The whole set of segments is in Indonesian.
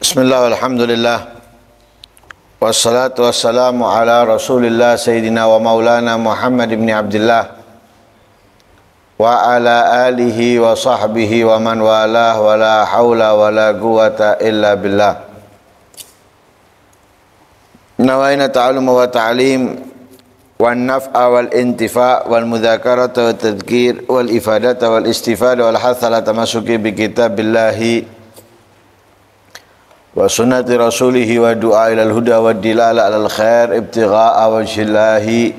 بسم الله والحمد لله والصلاة والسلام على رسول الله سيدنا ومولانا محمد بن عبد الله وعلى آله وصحبه ومن والاه ولا حول ولا قوة إلا بالله. نوين تعلم وتعليم والنفع والانتفاع والمذاكرة والتذكير والإفادة والاستفادة والحث على تمسك بكتاب الله وسنة رسوله والدعاء إلى الهدى والدلالة على الخير ابتغاء وجه الله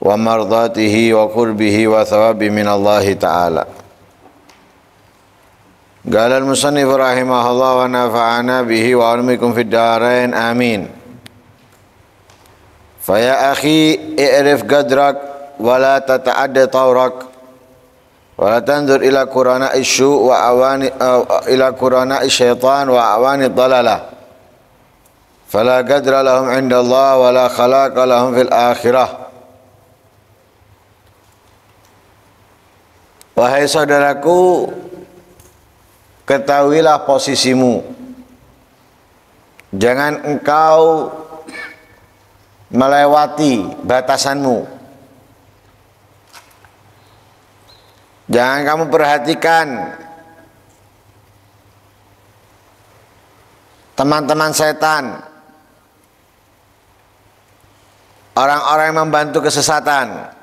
ومرضاته وقربه وثواب من الله تعالى قال المصنف رحمه الله ونفعنا به وعلمكم في الدارين آمين فيا أخي اعرف قدرك ولا تتعدى طورك Wala tanzur ila qurana isyu wa awani uh, ila qurana syaitan wa awani dalala Fala qadra lahum inda Allah wa la khalaqa lahum fil akhirah. Wahai saudaraku, ketahuilah posisimu. Jangan engkau melewati batasanmu. Jangan kamu perhatikan teman-teman setan, orang-orang yang membantu kesesatan.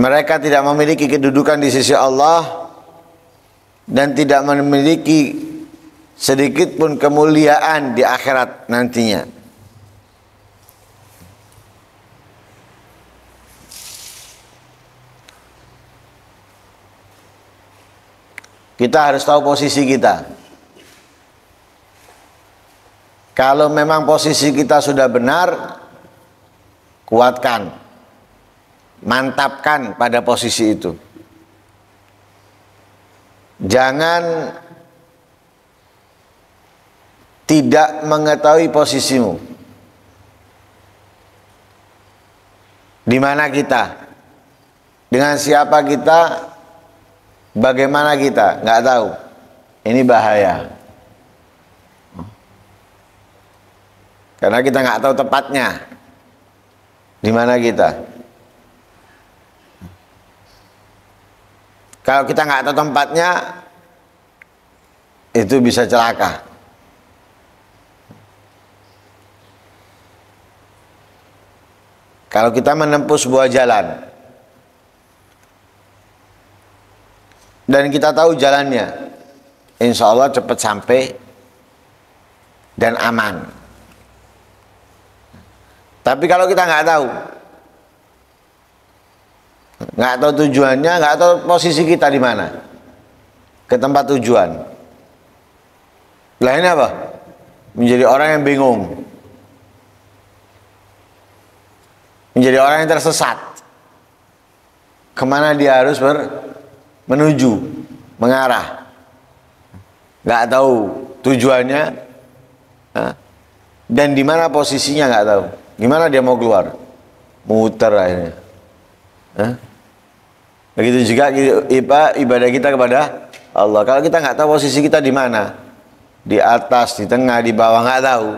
Mereka tidak memiliki kedudukan di sisi Allah dan tidak memiliki sedikit pun kemuliaan di akhirat nantinya. Kita harus tahu posisi kita. Kalau memang posisi kita sudah benar, kuatkan, mantapkan pada posisi itu. Jangan tidak mengetahui posisimu. Di mana kita? Dengan siapa kita? Bagaimana kita? Nggak tahu. Ini bahaya. Karena kita nggak tahu tepatnya. Di mana kita? Kalau kita nggak tahu tempatnya, itu bisa celaka. Kalau kita menempuh sebuah jalan dan kita tahu jalannya, insya Allah cepat sampai dan aman. Tapi kalau kita nggak tahu, nggak tahu tujuannya, nggak tahu posisi kita di mana, ke tempat tujuan. Ini apa? Menjadi orang yang bingung. menjadi orang yang tersesat. Ke mana dia harus ber, menuju, mengarah. Gak tahu tujuannya. Dan di mana posisinya gak tahu. Gimana dia mau keluar? Muter akhirnya. Begitu juga ibadah kita kepada Allah. Kalau kita nggak tahu posisi kita di mana, di atas, di tengah, di bawah nggak tahu.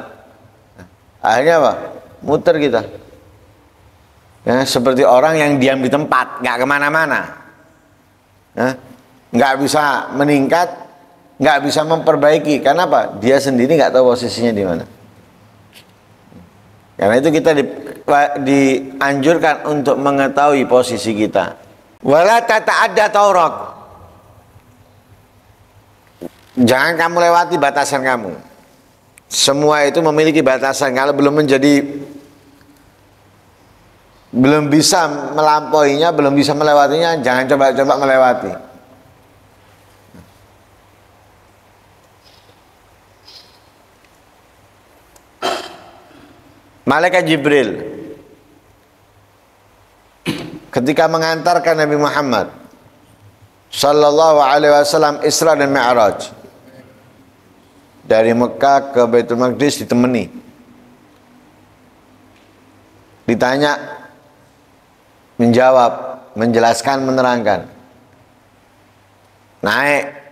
Akhirnya apa? Muter kita. Ya, seperti orang yang diam di tempat, nggak ke mana-mana, nggak bisa meningkat, nggak bisa memperbaiki. Karena apa? Dia sendiri nggak tahu posisinya di mana. Karena itu kita di, dianjurkan untuk mengetahui posisi kita. Wala tata ada taurok. Jangan kamu lewati batasan kamu. Semua itu memiliki batasan. Kalau belum menjadi belum bisa melampauinya, belum bisa melewatinya, jangan coba-coba melewati. Malaikat Jibril ketika mengantarkan Nabi Muhammad sallallahu alaihi wasallam Isra dan Mi'raj dari Mekah ke Baitul Maqdis ditemani ditanya menjawab menjelaskan menerangkan naik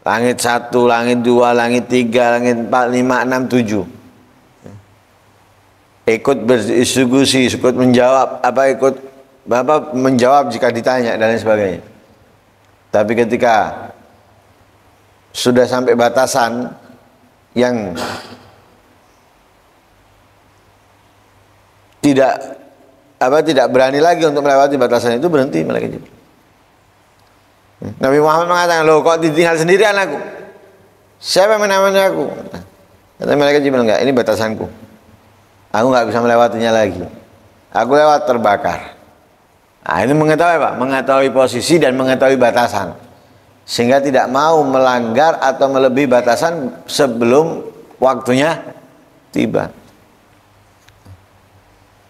Langit satu, langit dua, langit tiga, langit empat, lima, enam, tujuh. Ikut berdiskusi, ikut menjawab, apa ikut Bapak menjawab jika ditanya dan lain sebagainya. Tapi ketika sudah sampai batasan yang tidak apa tidak berani lagi untuk melewati batasan itu berhenti malaikat Jibril. Nabi Muhammad mengatakan, "Loh, kok ditinggal sendiri anakku? Siapa yang menemani aku?" Kata malaikat Jibril, "Enggak, ini batasanku. Aku nggak bisa melewatinya lagi. Aku lewat terbakar." Nah, ini mengetahui apa? Mengetahui posisi dan mengetahui batasan. Sehingga tidak mau melanggar atau melebihi batasan sebelum waktunya tiba.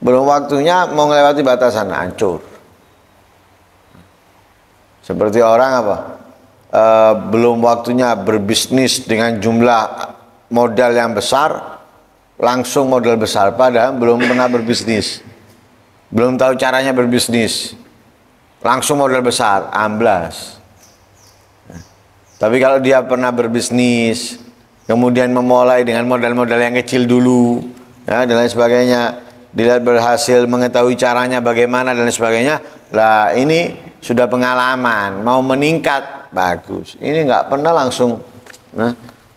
Belum waktunya mau melewati batasan hancur. Seperti orang apa? E, belum waktunya berbisnis dengan jumlah modal yang besar, langsung modal besar. Padahal belum pernah berbisnis. Belum tahu caranya berbisnis. Langsung modal besar, amblas. Tapi kalau dia pernah berbisnis, kemudian memulai dengan modal-modal yang kecil dulu, ya, dan lain sebagainya, dilihat berhasil mengetahui caranya bagaimana dan sebagainya lah ini sudah pengalaman. Mau meningkat bagus. Ini nggak pernah langsung nah,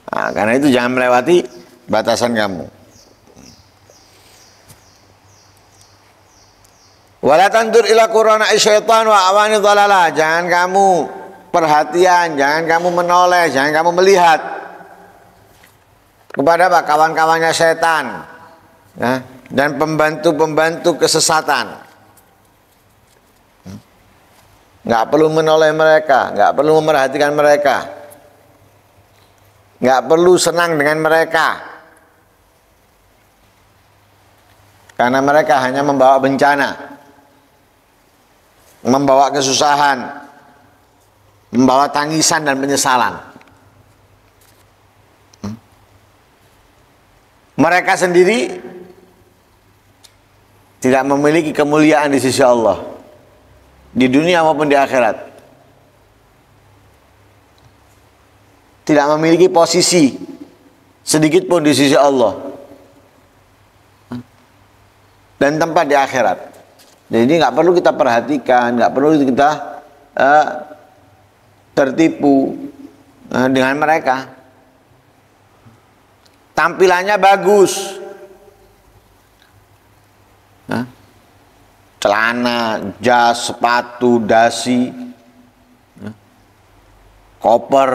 nah, karena itu jangan melewati batasan kamu. Wala tandur ila qurana syaitan wa awani dhalala. Jangan kamu perhatian jangan kamu menoleh jangan kamu melihat kepada apa kawan-kawannya setan. Ya dan pembantu-pembantu kesesatan. Nggak perlu menoleh mereka, nggak perlu memerhatikan mereka, nggak perlu senang dengan mereka, karena mereka hanya membawa bencana, membawa kesusahan, membawa tangisan dan penyesalan. Mereka sendiri tidak memiliki kemuliaan di sisi Allah. Di dunia maupun di akhirat. Tidak memiliki posisi sedikit pun di sisi Allah. Dan tempat di akhirat. Jadi nggak perlu kita perhatikan nggak perlu kita uh, tertipu uh, dengan mereka. Tampilannya bagus Celana, jas, sepatu, dasi, koper,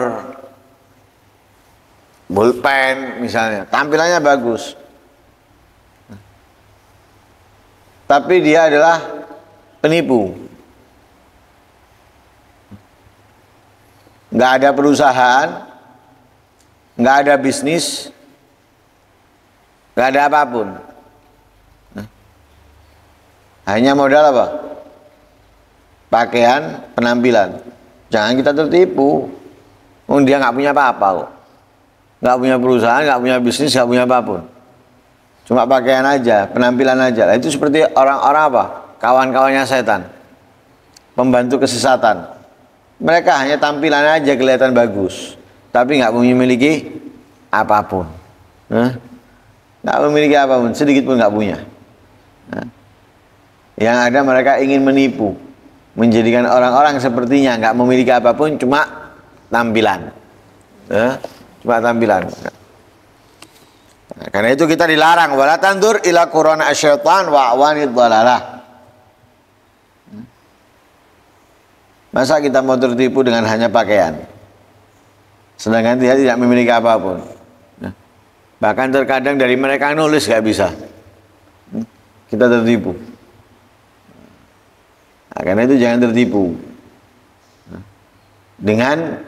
pulpen misalnya, tampilannya bagus. Tapi dia adalah penipu. Nggak ada perusahaan, nggak ada bisnis, nggak ada apa pun. Hanya modal apa? Pakaian, penampilan. Jangan kita tertipu. Oh, dia nggak punya apa-apa kok. Nggak punya perusahaan, nggak punya bisnis, nggak punya apa pun. Cuma pakaian aja, penampilan aja. Nah, itu seperti orang-orang apa? Kawan-kawannya setan. Pembantu kesesatan. Mereka hanya tampilan aja kelihatan bagus. Tapi nggak memiliki apa pun. Nggak memiliki apa pun, sedikit pun nggak punya. Nah. Yang ada mereka ingin menipu, menjadikan orang-orang sepertinya nggak memiliki apa pun, cuma tampilan, eh, cuma tampilan. Nah, karena itu kita dilarang wala tandur ila qurana asyaitan wa awanid dalalah. Masa kita mau tertipu dengan hanya pakaian? Sedangkan dia tidak memiliki apa pun. Nah, bahkan terkadang dari mereka nulis nggak bisa. Kita tertipu. Nah, karena itu jangan tertipu dengan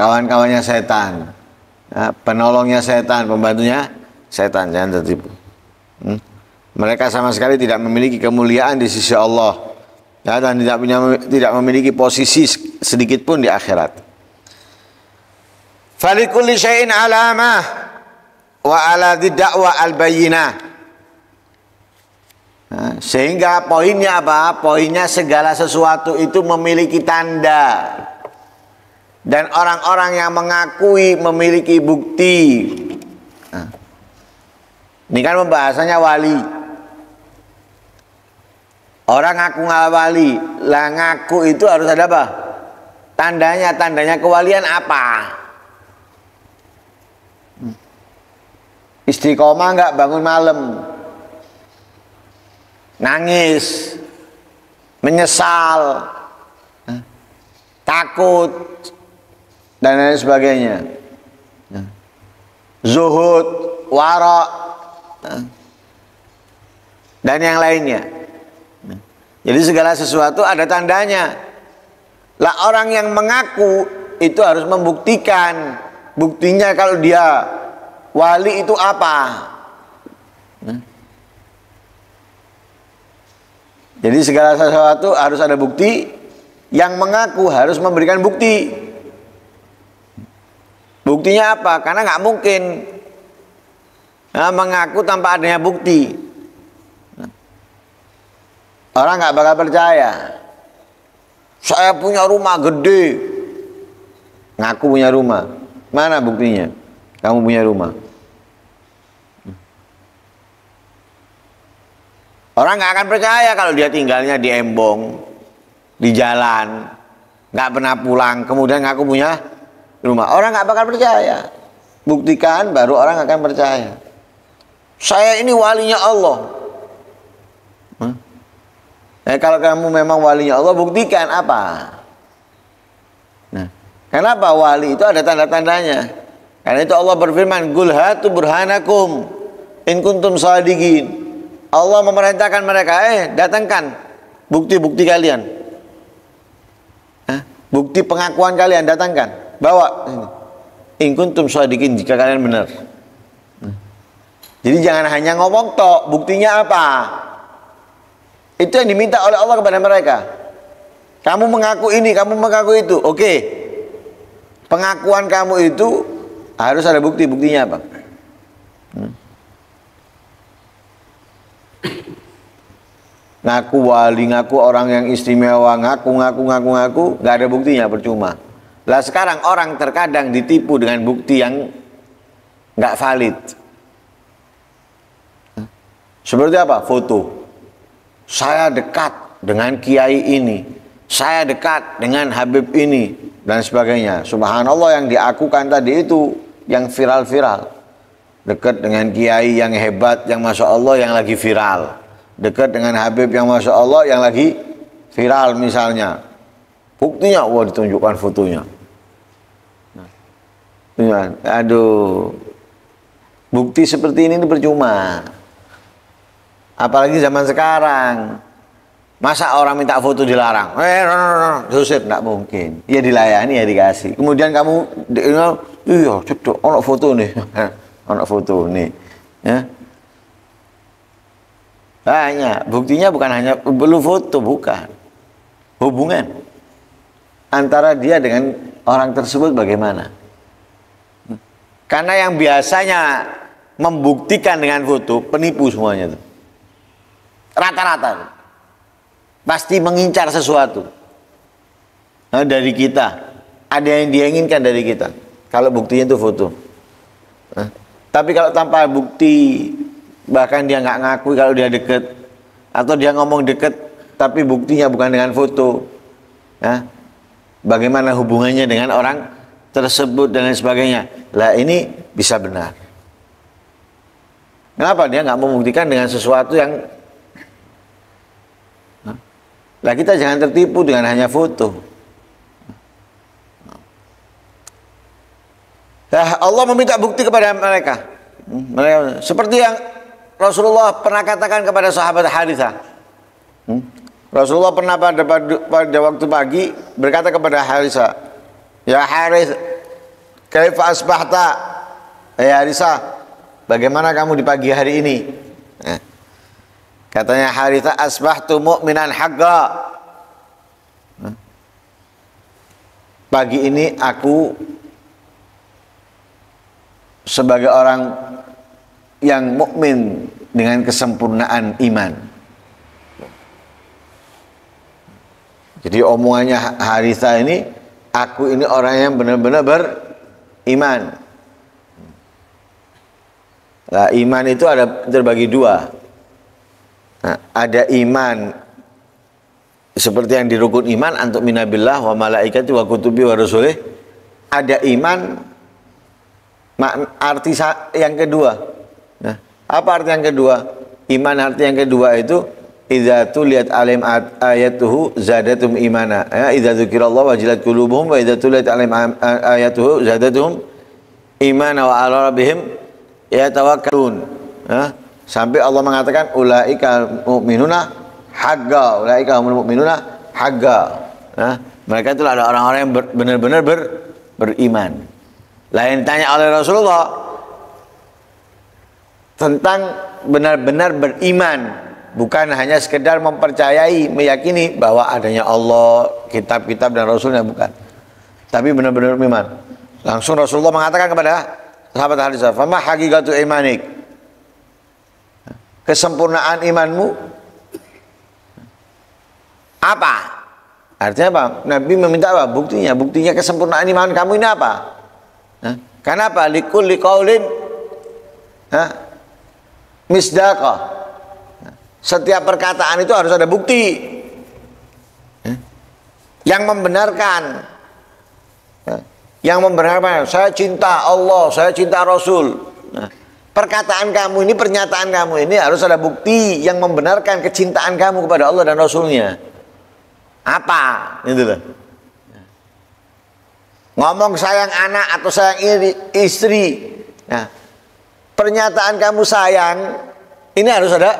kawan-kawannya setan, nah, penolongnya setan, pembantunya setan, jangan tertipu. Hmm? Mereka sama sekali tidak memiliki kemuliaan di sisi Allah ya, dan tidak punya tidak memiliki posisi sedikit pun di akhirat. Falikulli syai'in alamah wa ala da'wa al-bayyinah. Sehingga poinnya apa? Poinnya segala sesuatu itu memiliki tanda. dan orang-orang yang mengakui memiliki bukti. Ini kan pembahasannya wali. Orang ngaku nggak wali, lah ngaku itu harus ada apa? Tandanya, tandanya kewalian apa? Istiqomah nggak bangun malam, nangis, menyesal, takut, dan lain sebagainya. Zuhud, wara, dan yang lainnya. Jadi segala sesuatu ada tandanya. Lah orang yang mengaku itu harus membuktikan. Buktinya kalau dia wali itu apa? Jadi segala sesuatu harus ada bukti. Yang mengaku harus memberikan bukti. Buktinya apa? Karena nggak mungkin nah, mengaku tanpa adanya bukti. Orang nggak bakal percaya. Saya punya rumah gede. Ngaku punya rumah. Mana buktinya? Kamu punya rumah. Orang nggak akan percaya kalau dia tinggalnya di embong, di jalan, nggak pernah pulang, kemudian ngaku punya rumah. Orang nggak bakal percaya. Buktikan, baru orang akan percaya. Saya ini walinya Allah. Huh? Nah, kalau kamu memang walinya Allah, buktikan apa? Nah, kenapa wali itu ada tanda-tandanya? Karena itu Allah berfirman, "Qul hatu burhanakum in kuntum shadiqin." Allah memerintahkan mereka, "Eh, datangkan bukti-bukti kalian." Bukti pengakuan kalian datangkan. Bawa In kuntum jika kalian benar. Jadi jangan hanya ngomong tok, buktinya apa? Itu yang diminta oleh Allah kepada mereka. Kamu mengaku ini, kamu mengaku itu. Oke. Pengakuan kamu itu harus ada bukti. Buktinya apa? Ngaku wali, ngaku orang yang istimewa, ngaku, ngaku, ngaku, ngaku, nggak ada buktinya, percuma. Lah sekarang orang terkadang ditipu dengan bukti yang nggak valid. Seperti apa? Foto saya dekat dengan kiai ini, saya dekat dengan Habib ini dan sebagainya. Subhanallah yang diakukan tadi itu yang viral-viral. Dekat dengan kiai yang hebat, yang masya Allah yang lagi viral. Dekat dengan Habib yang masya Allah yang lagi viral misalnya. Buktinya, wah ditunjukkan fotonya. Nah, aduh, bukti seperti ini, ini percuma. Apalagi zaman sekarang. Masa orang minta foto dilarang? Eh, no, no, no, Joseph, enggak mungkin. Ya dilayani ya dikasih. Kemudian kamu, iya, cedok, ono foto nih, ono foto nih, ya. Banyak. Buktinya bukan hanya belum foto, bukan. Hubungan antara dia dengan orang tersebut bagaimana? Karena yang biasanya membuktikan dengan foto penipu semuanya tuh. Rata-rata. Pasti mengincar sesuatu. Nah, dari kita. Ada yang dia inginkan dari kita. Kalau buktinya itu foto. Nah, tapi kalau tanpa bukti, bahkan dia nggak ngaku kalau dia deket, atau dia ngomong deket, tapi buktinya bukan dengan foto. Nah, bagaimana hubungannya dengan orang tersebut dan lain sebagainya. Lah ini bisa benar. Kenapa dia nggak membuktikan dengan sesuatu yang lah kita jangan tertipu dengan hanya foto. Nah, Allah meminta bukti kepada mereka. mereka. Seperti yang Rasulullah pernah katakan kepada sahabat Harithah. Hmm? Rasulullah pernah pada, pada, pada waktu pagi berkata kepada Harithah, Ya Harith, kaifa asbahta? Ya Harithah, bagaimana kamu di pagi hari ini? Eh. Katanya Haritha asbahtu mu'minan haqqa. Pagi ini aku sebagai orang yang mukmin dengan kesempurnaan iman. Jadi omongannya Haritha ini aku ini orang yang benar-benar beriman. Nah, iman itu ada terbagi dua. Nah, ada iman seperti yang di rukun iman antuk minabillah wa malaikati wa kutubi wa rasulih. Ada iman arti yang kedua. Nah, apa arti yang kedua? Iman arti yang kedua itu idza tuliyat alim ayatuhu zadatum imana. Ya, idza dzukirallahu wajilat qulubuhum wa idza tuliyat alim ayatuhu zadatum imana wa ala rabbihim ya tawakkalun ya, sampai Allah mengatakan ulaika mu'minuna hagga ulaika humul mu'minuna hagga ya, mereka itu ada orang-orang yang benar-benar ber, beriman lain tanya oleh Rasulullah tentang benar-benar beriman bukan hanya sekedar mempercayai meyakini bahwa adanya Allah kitab-kitab dan Rasulnya bukan tapi benar-benar beriman langsung Rasulullah mengatakan kepada sahabat Harisah, "Fama hakikatu imanik?" Kesempurnaan imanmu apa? Artinya apa? Nabi meminta apa? Buktinya, buktinya kesempurnaan iman kamu ini apa? Kenapa? Likul liqaulin misdaqa. Setiap perkataan itu harus ada bukti. Yang membenarkan yang membenarkan saya cinta Allah, saya cinta Rasul. Nah, perkataan kamu ini, pernyataan kamu ini harus ada bukti yang membenarkan kecintaan kamu kepada Allah dan Rasulnya. Apa? Itu loh. Ngomong sayang anak atau sayang istri. Nah, pernyataan kamu sayang ini harus ada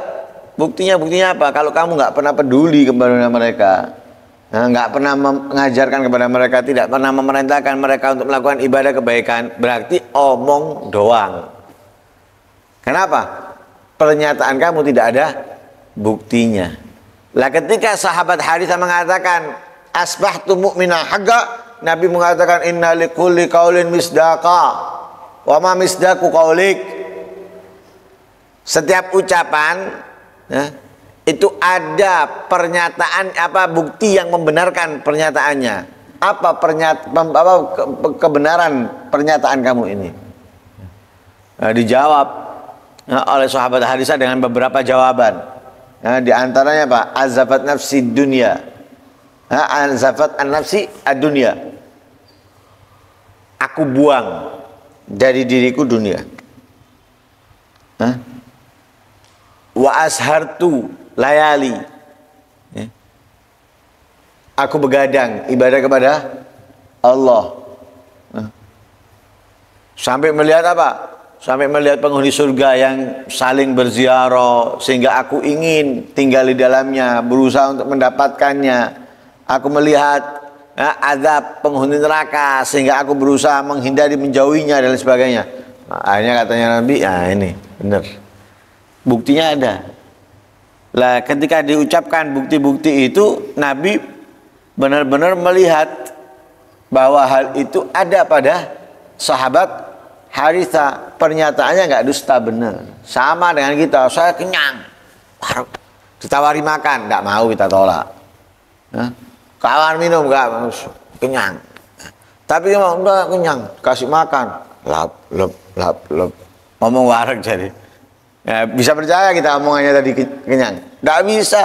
buktinya. Buktinya apa? Kalau kamu nggak pernah peduli kepada mereka, Nah, nggak pernah mengajarkan kepada mereka, tidak pernah memerintahkan mereka untuk melakukan ibadah kebaikan, berarti omong doang. Kenapa? Pernyataan kamu tidak ada buktinya. Lah ketika sahabat Harithah mengatakan asbahtu mu'mina hagga, Nabi mengatakan inna likulli qaulin misdaqa. Wa ma misdaqu qaulik. Setiap ucapan ya, itu ada pernyataan apa bukti yang membenarkan pernyataannya. Apa pernyata apa ke, kebenaran pernyataan kamu ini? Nah, dijawab nah, oleh sahabat hadisah dengan beberapa jawaban. Nah, di antaranya apa azafat nafsi dunia. Nah, azafat an nafsi dunia aku buang dari diriku dunia. Nah, wa ashartu layali. Ya. Aku begadang ibadah kepada Allah. Nah. Sampai melihat apa? Sampai melihat penghuni surga yang saling berziarah sehingga aku ingin tinggal di dalamnya, berusaha untuk mendapatkannya. Aku melihat ya, azab penghuni neraka sehingga aku berusaha menghindari menjauhinya dan sebagainya. Nah, akhirnya katanya Nabi, ya ini benar. Buktinya ada. Lah ketika diucapkan bukti-bukti itu Nabi benar-benar melihat bahwa hal itu ada pada sahabat Haritha. Pernyataannya nggak dusta benar. Sama dengan kita. Saya kenyang. Ditawari makan. Nggak mau kita tolak. Kawan minum nggak kenyang. Tapi mau enggak kenyang. Kasih makan. Lap lap lap lap ngomong wareg jadi Ya, bisa percaya kita omongannya tadi kenyang? Tidak bisa.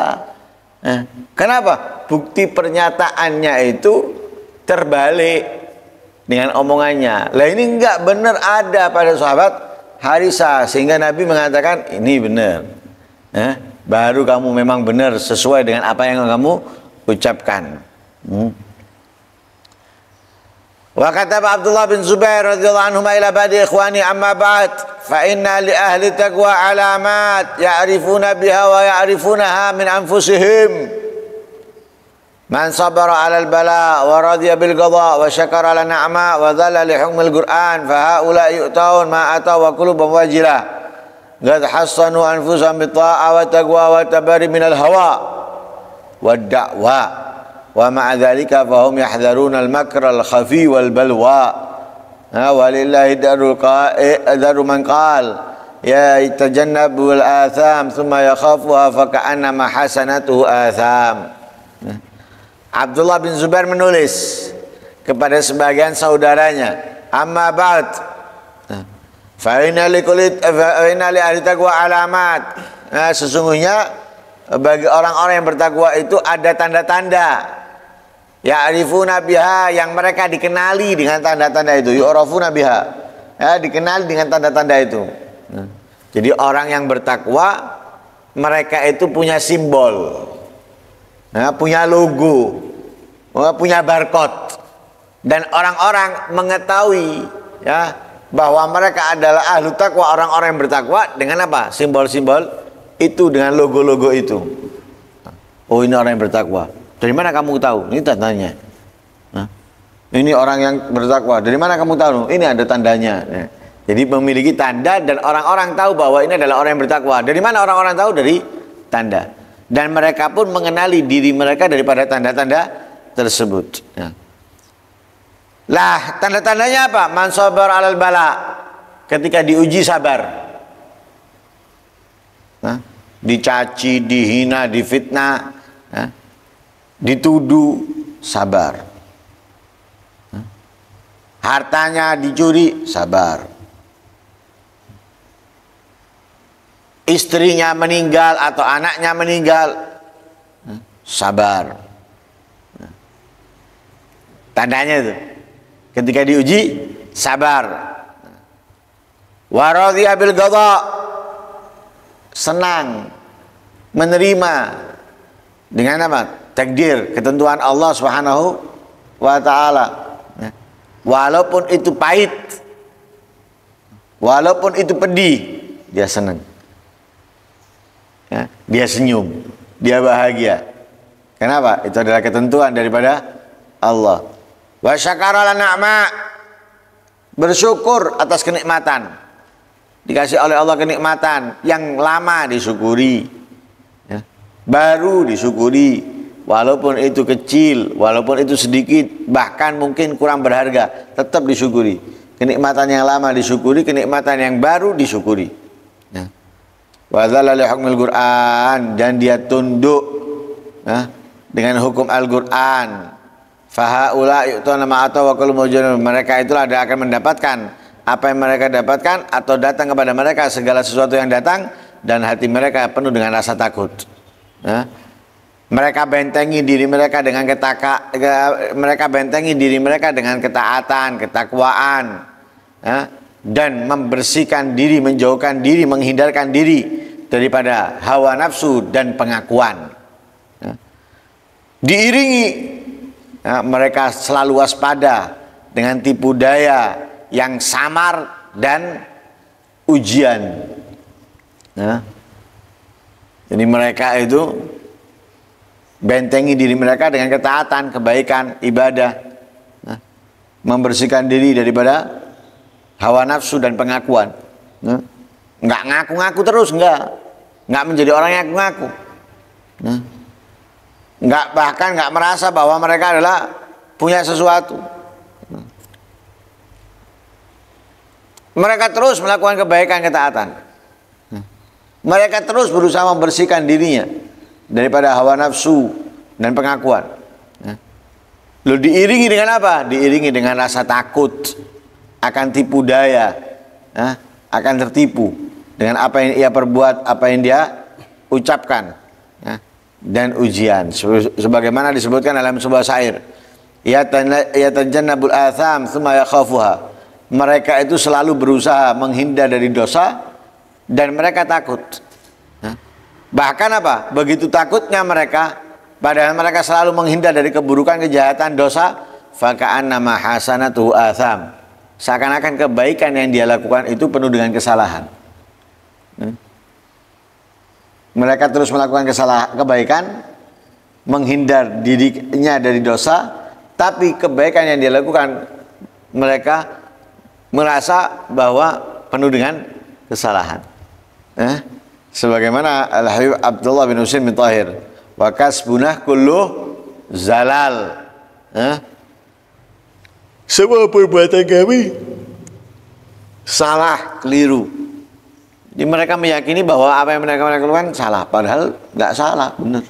Eh, kenapa? Bukti pernyataannya itu terbalik dengan omongannya. Lah ini enggak benar ada pada sahabat Harisa sehingga Nabi mengatakan ini benar. Eh, baru kamu memang benar sesuai dengan apa yang kamu ucapkan. Hmm. وكتب عبد الله بن زبير رضي الله عنهما إلى بعد إخواني أما بعد فإن لأهل التقوى علامات يعرفون بها ويعرفونها من أنفسهم. من صبر على البلاء ورضي بالقضاء وشكر على النعماء وذل لحكم القرآن فهؤلاء يؤتون ما أتوا وقلوبهم وجلة. قد حصنوا أنفسهم بالطاعة والتقوى والتبري من الهوى wa ma'adhalika fahum yahdharuna al-makr al-khafi wal balwa walillahi darul daru man qal ya tajannabu al-atham thumma yakhafuha faka'annama hasanatuhu atham. Ya. Abdullah bin Zubair menulis kepada sebagian saudaranya amma ba'd. Fa'ina fa fa'ina li ahli taqwa alamat. Nah, sesungguhnya bagi orang-orang yang bertakwa itu ada tanda-tanda. Ya arifuna biha yang mereka dikenali dengan tanda-tanda itu. Yu'rafuna biha. Ya, dikenali dengan tanda-tanda itu. Nah, jadi orang yang bertakwa mereka itu punya simbol. Nah, punya logo. Punya barcode dan orang-orang mengetahui ya bahwa mereka adalah ahlu takwa orang-orang yang bertakwa dengan apa simbol-simbol itu dengan logo-logo itu oh ini orang yang bertakwa dari mana kamu tahu? Ini tandanya nah, ini orang yang bertakwa. Dari mana kamu tahu? Ini ada tandanya. Nah, jadi memiliki tanda dan orang-orang tahu bahwa ini adalah orang yang bertakwa. Dari mana orang-orang tahu? Dari tanda. Dan mereka pun mengenali diri mereka daripada tanda-tanda tersebut. Nah. Lah, tanda-tandanya apa? Man sabar alal bala. Ketika diuji sabar. Nah, dicaci, dihina, difitnah, nah, dituduh, sabar. Hartanya dicuri, sabar. Istrinya meninggal atau anaknya meninggal, sabar. Tandanya itu. Ketika diuji, sabar. Waradhiya bil. Senang menerima dengan apa? Takdir, ketentuan Allah Subhanahu wa taala. Walaupun itu pahit, walaupun itu pedih, dia senang. Ya, dia senyum, dia bahagia. Kenapa? Itu adalah ketentuan daripada Allah. Wa syakara na'ma bersyukur atas kenikmatan. Dikasih oleh Allah kenikmatan yang lama disyukuri. Ya. Baru disyukuri walaupun itu kecil, walaupun itu sedikit, bahkan mungkin kurang berharga, tetap disyukuri. Kenikmatan yang lama disyukuri, kenikmatan yang baru disyukuri. Ya. Wa hukmil Qur'an dan dia tunduk ya, dengan hukum Al-Qur'an Fahaula yu'tuna ma atau wa mereka itulah ada akan mendapatkan apa yang mereka dapatkan atau datang kepada mereka segala sesuatu yang datang dan hati mereka penuh dengan rasa takut. Ya. Mereka bentengi diri mereka dengan ketaka, mereka bentengi diri mereka dengan ketaatan, ketakwaan, ya. dan membersihkan diri, menjauhkan diri, menghindarkan diri daripada hawa nafsu dan pengakuan. Ya. Diiringi ya, mereka selalu waspada dengan tipu daya yang samar dan ujian. Ya. Jadi mereka itu bentengi diri mereka dengan ketaatan, kebaikan, ibadah, ya. membersihkan diri daripada hawa nafsu dan pengakuan. Ya. Nggak ngaku-ngaku terus, nggak, nggak menjadi orang yang ngaku-ngaku. Ya nggak bahkan nggak merasa bahwa mereka adalah punya sesuatu. Mereka terus melakukan kebaikan ketaatan. Mereka terus berusaha membersihkan dirinya daripada hawa nafsu dan pengakuan. Lalu diiringi dengan apa? Diiringi dengan rasa takut akan tipu daya, akan tertipu dengan apa yang ia perbuat, apa yang dia ucapkan dan ujian. Sebagaimana disebutkan dalam sebuah syair. Ya tajannabul atham thumma yakhafuha. Mereka itu selalu berusaha menghindar dari dosa dan mereka takut bahkan apa? Begitu takutnya mereka padahal mereka selalu menghindar dari keburukan kejahatan dosa faka'an nama hasanatu atham. Seakan-akan kebaikan yang dia lakukan itu penuh dengan kesalahan. Mereka terus melakukan kesalahan kebaikan menghindar dirinya dari dosa tapi kebaikan yang dia lakukan mereka merasa bahwa penuh dengan kesalahan. Eh? Sebagaimana Al-Habib Abdullah bin Husain bin Tahir wa kasbunah kullu zalal eh? semua perbuatan kami salah keliru jadi mereka meyakini bahwa apa yang mereka lakukan salah, padahal nggak salah, benar.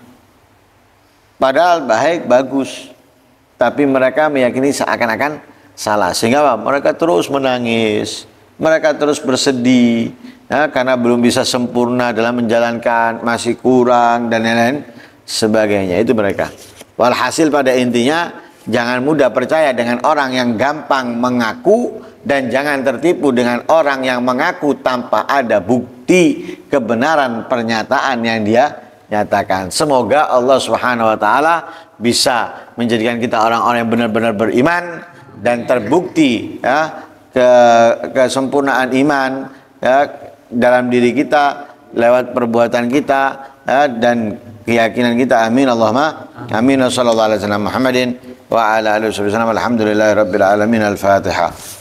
Padahal baik, bagus. tapi mereka meyakini seakan-akan salah. Sehingga apa? Mereka terus menangis, mereka terus bersedih, ya, karena belum bisa sempurna dalam menjalankan, masih kurang dan lain-lain sebagainya. Itu mereka. Walhasil pada intinya jangan mudah percaya dengan orang yang gampang mengaku dan jangan tertipu dengan orang yang mengaku tanpa ada bukti kebenaran pernyataan yang dia nyatakan. Semoga Allah Subhanahu wa taala bisa menjadikan kita orang-orang yang benar-benar beriman dan terbukti ya ke kesempurnaan iman ya dalam diri kita lewat perbuatan kita ya, dan keyakinan kita. Amin Allahumma amin. Sallallahu alaihi wasallam Muhammadin wa ala alihi wasallam alhamdulillahi rabbil alamin. Al-fatihah